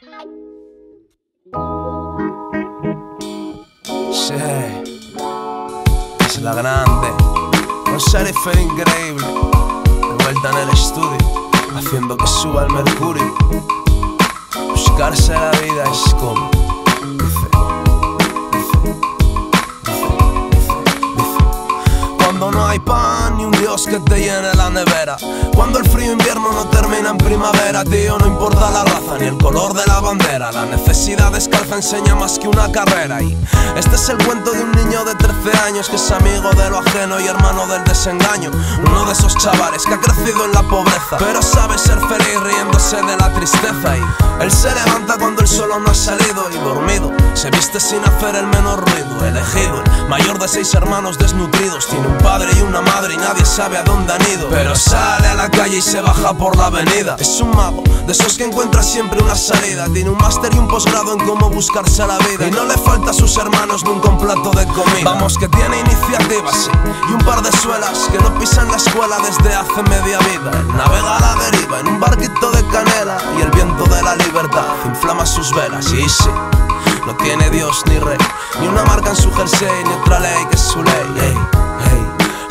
Sí, es la grande. Un sheriff increíble. De vuelta en el estudio, haciendo que suba el mercurio. Buscarse la vida es como. Dios que te llene la nevera. Cuando el frío invierno no termina en primavera, tío, no importa la raza ni el color de la bandera. La necesidad descalza enseña más que una carrera. Y este es el cuento de un niño de 13 años que es amigo de lo ajeno y hermano del desengaño. Uno de esos chavales que ha crecido en la pobreza, pero sabe ser feliz riéndose de la tristeza. Y él se levanta cuando el sol no ha salido y dormido. Se viste sin hacer el menor ruido. Elegido, el mayor de seis hermanos desnutridos. Tiene un padre y sabe a dónde han ido. Pero sale a la calle y se baja por la avenida. Es un mago, de esos que encuentra siempre una salida. Tiene un máster y un posgrado en cómo buscarse la vida. Y no le falta a sus hermanos nunca un plato de comida. Vamos, que tiene iniciativa, sí. Y un par de suelas que no pisan la escuela desde hace media vida. Navega a la deriva en un barquito de canela. Y el viento de la libertad inflama sus velas. Y sí. No tiene Dios ni rey, ni una marca en su jersey, ni otra ley que es su ley. Ey, ey.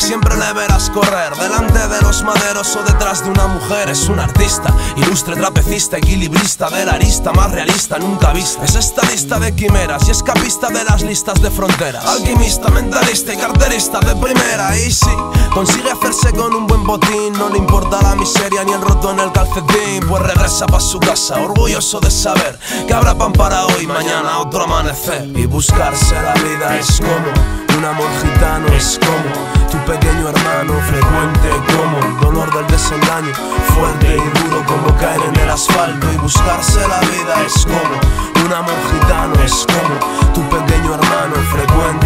Siempre le verás correr delante de los maderos o detrás de una mujer. Es un artista, ilustre trapecista, equilibrista de la arista más realista nunca vista. Es estadista de quimeras y escapista de las listas de fronteras. Alquimista, mentalista y carterista de primera. Y sí, consigue hacerse con un buen botín. No le importa la miseria ni el roto en el calcetín. Pues regresa pa' su casa, orgulloso de saber que habrá pan para hoy, mañana otro amanecer. Y buscarse la vida es como un amor gitano, es como tu pequeño hermano, frecuente como el dolor del desengaño, fuerte y duro como caer en el asfalto y buscarse la vida es como un amor gitano, es como tu pequeño hermano, frecuente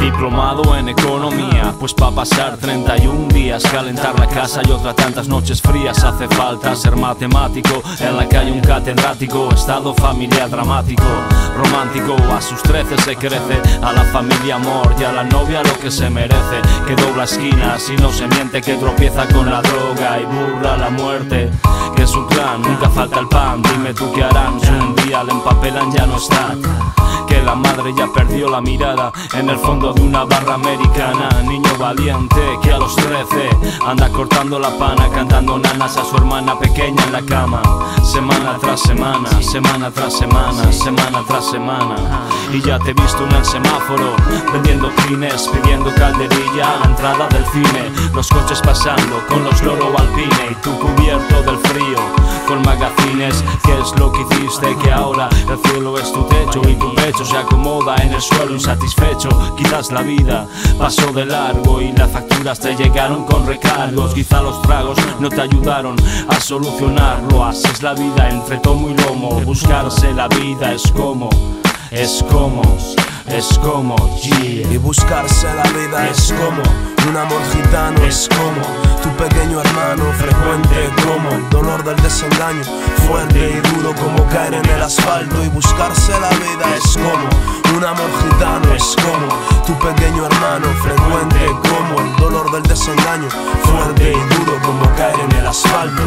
Diplomado en economía, pues pa' pasar 31 días, calentar la casa y otras tantas noches frías. Hace falta ser matemático, en la calle un catedrático, estado familiar dramático, romántico, a sus 13 se crece, a la familia amor y a la novia lo que se merece, que dobla esquinas y no se miente, que tropieza con la droga y burla la muerte, que su plan, nunca falta el pan, dime tú qué harán, si un día le empapelan ya no está. La madre ya perdió la mirada en el fondo de una barra americana. Niño valiente que a los 13 anda cortando la pana, cantando nanas a su hermana pequeña en la cama. Semana tras semana, semana tras semana, semana tras semana. Y ya te he visto en el semáforo, vendiendo pines, pidiendo calderilla a la entrada del cine. Los coches pasando con los loro alpine y tú cubierto del frío con magazines. ¿Qué es lo que hiciste? Que ahora el cielo es tu techo y tu pecho se acomoda en el suelo insatisfecho. Quizás la vida pasó de largo y las facturas te llegaron con recargos. Quizá los tragos no te ayudaron a solucionarlo. Así es la vida entre tomo y lomo. Buscarse la vida es como, es como, es como. Y buscarse la vida es como un amor gitano, es como tu pequeño hermano, frecuente como el dolor del desengaño, fuerte y duro como caer en el asfalto. Y buscarse la vida es como un amor gitano, es como tu pequeño hermano, frecuente como el dolor del desengaño, fuerte y duro como caer en el asfalto.